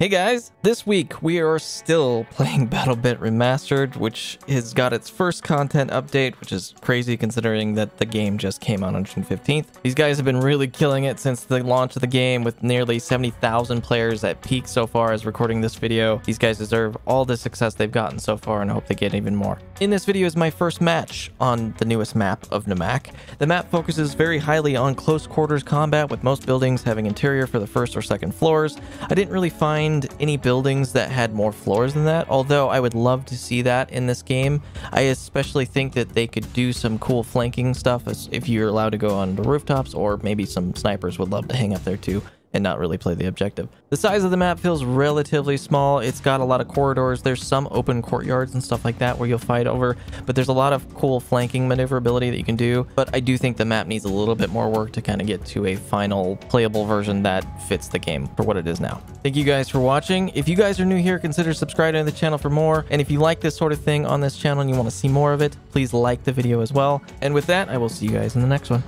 Hey guys, this week we are still playing BattleBit Remastered, which has got its first content update, which is crazy considering that the game just came out on June 15th. These guys have been really killing it since the launch of the game with nearly 70,000 players at peak so far as recording this video. These guys deserve all the success they've gotten so far and I hope they get even more. In this video is my first match on the newest map of Namak. The map focuses very highly on close quarters combat with most buildings having interior for the first or second floors. I didn't really find any buildings that had more floors than that, although I would love to see that in this game. I especially think that they could do some cool flanking stuff if you're allowed to go on the rooftops, or maybe some snipers would love to hang up there too and not really play the objective. The size of the map feels relatively small. It's got a lot of corridors. There's some open courtyards and stuff like that where you'll fight over, but there's a lot of cool flanking maneuverability that you can do. But I do think the map needs a little bit more work to kind of get to a final playable version that fits the game for what it is now. Thank you guys for watching. If you guys are new here, consider subscribing to the channel for more. And if you like this sort of thing on this channel and you want to see more of it, please like the video as well. And with that, I will see you guys in the next one.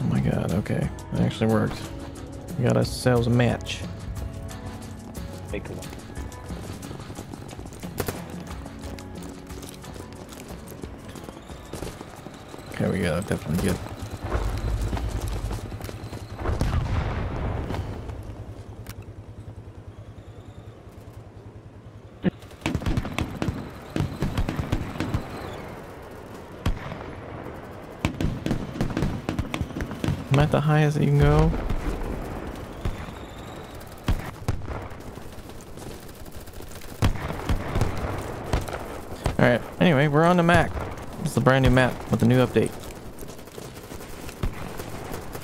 Oh my god, okay. It actually worked. We got ourselves a match. Make one. Okay, we got definitely good. I'm at the highest you can go. Alright, anyway, we're on Namak. It's a brand new map with a new update.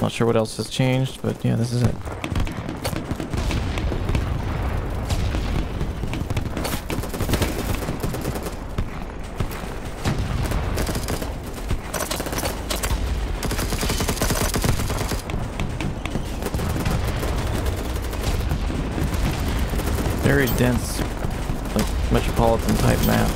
Not sure what else has changed, but yeah, this is it. Very dense, like metropolitan type map.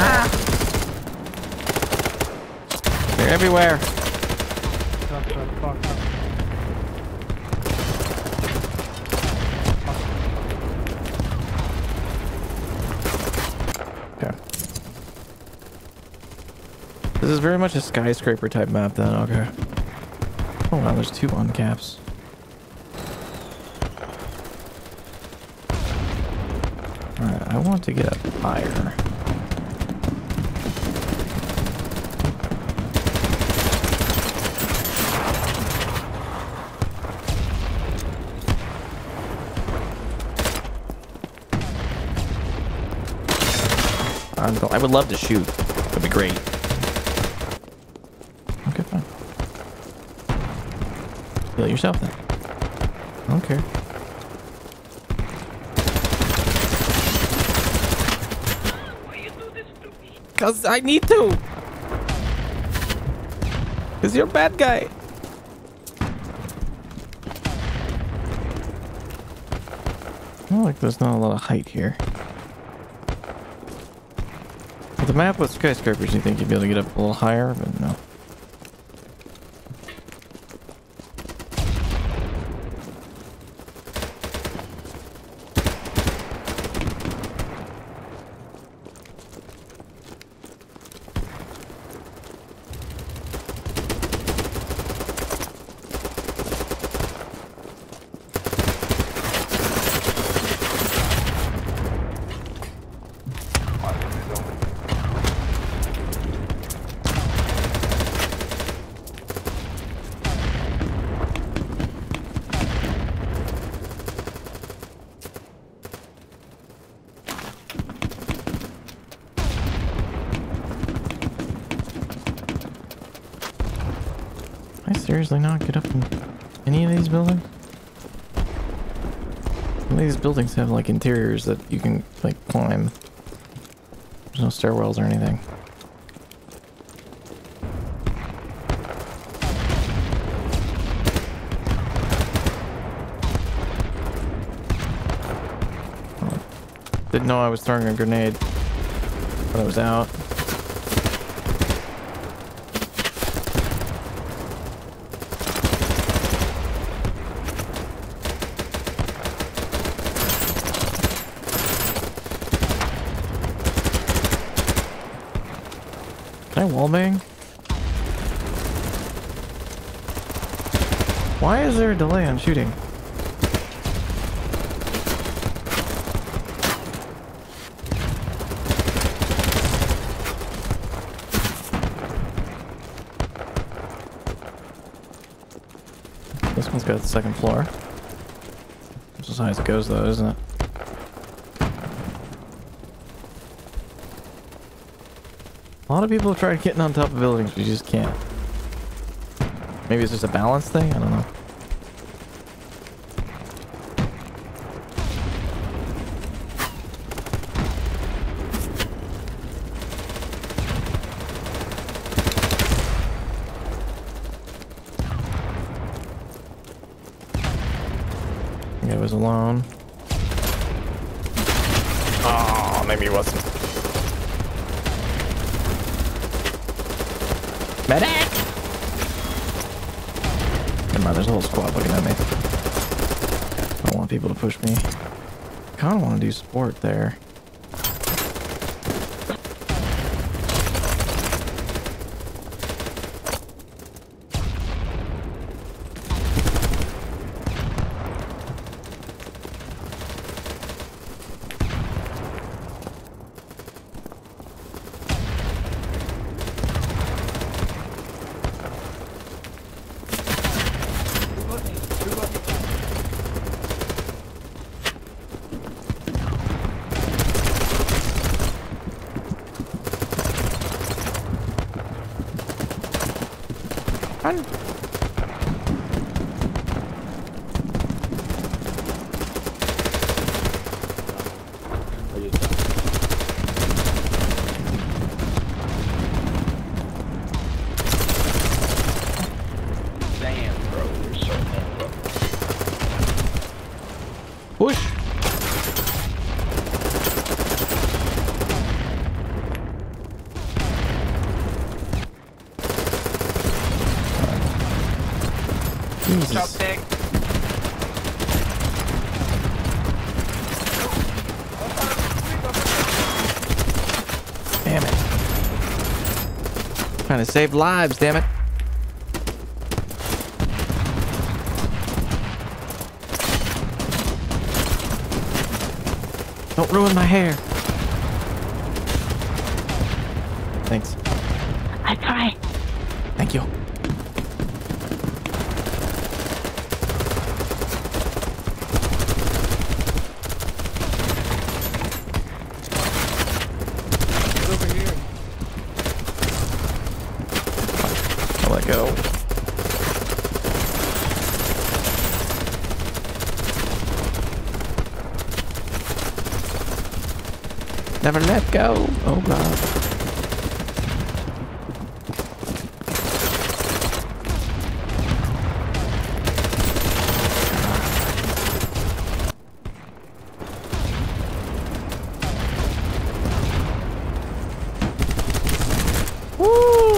Ah! They're everywhere. Okay. This is very much a skyscraper type map then, okay. Oh wow, there's two uncaps. Alright, I want to get up higher. I would love to shoot. That'd be great. Okay, fine. Heal yourself then. I don't care. Cause I need to. Cause you're a bad guy. I like there's not a lot of height here map with skyscrapers, you think you'd be able to get up a little higher, but no. Seriously not get up in any of these buildings? Some of these buildings have like interiors that you can like climb. There's no stairwells or anything. Didn't know I was throwing a grenade. But I was out. Can I wallbang? Why is there a delay on shooting? This one's got the second floor. It's as high as it goes though, isn't it? A lot of people have tried getting on top of buildings, but you just can't. Maybe it's just a balance thing? I don't know. I was alone. Oh, maybe he wasn't. Medic! Never mind, there's a whole squad looking at me. I don't want people to push me. I Kinda wanna do support there. Run! Are you done? Damn, bro, you're so mad, bro. Push! Jesus. Dick. Damn it. Trying to save lives, damn it. Don't ruin my hair. Thanks. I try. Thank you. Never let go. Oh god.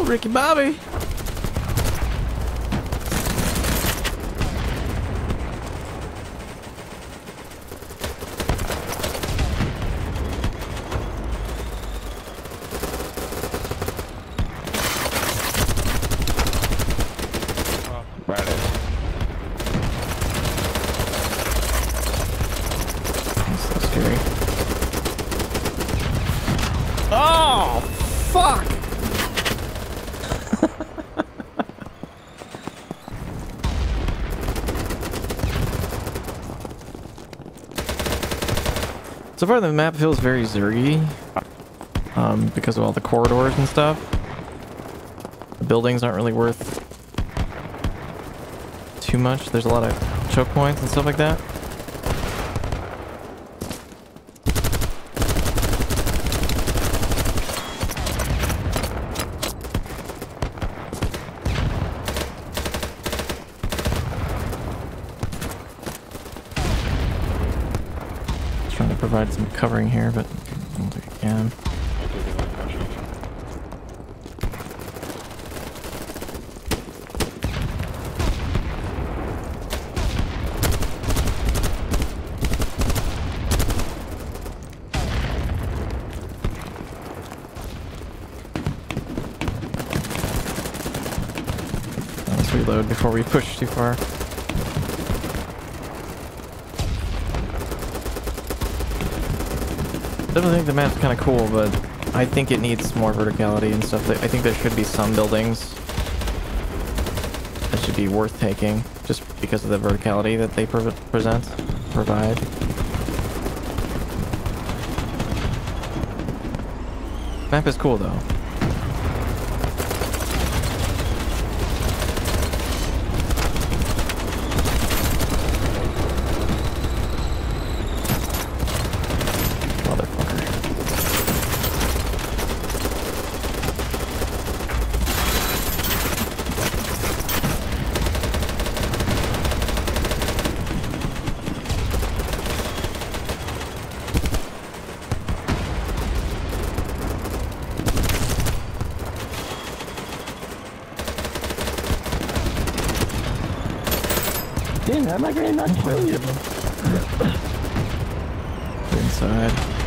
Ricky Bobby. Right in. That's so scary. Oh, fuck! So far, the map feels very Zergy um, because of all the corridors and stuff. The buildings aren't really worth too much. There's a lot of choke points and stuff like that. provide some covering here, but I don't think I can. Let's reload before we push too far. Definitely think the map's kind of cool, but I think it needs more verticality and stuff. I think there should be some buildings that should be worth taking, just because of the verticality that they pre present, provide. Map is cool though. Am I gonna not kill you? Inside.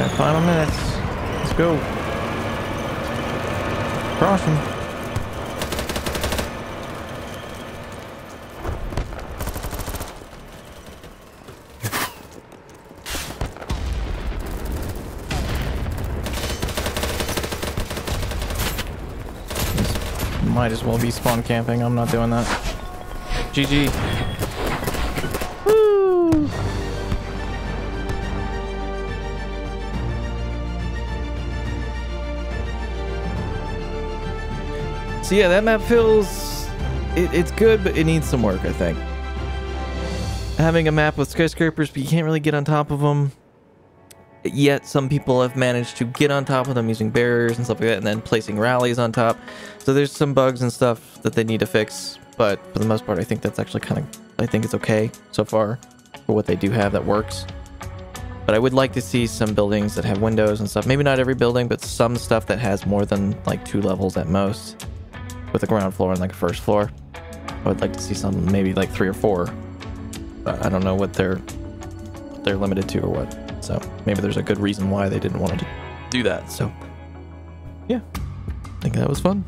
Alright, final minutes. Let's go. Crossing. Might as well be spawn camping. I'm not doing that. GG. So yeah, that map feels it, it's good, but it needs some work, I think. Having a map with skyscrapers, but you can't really get on top of them. Yet some people have managed to get on top of them using barriers and stuff like that, and then placing rallies on top. So there's some bugs and stuff that they need to fix, but for the most part, I think that's actually kind of I think it's okay so far for what they do have that works. But I would like to see some buildings that have windows and stuff. Maybe not every building, but some stuff that has more than like two levels at most with a ground floor and like a first floor. I would like to see some, maybe like three or four. I don't know what they're what they're limited to or what. So maybe there's a good reason why they didn't want to do that. So yeah, I think that was fun.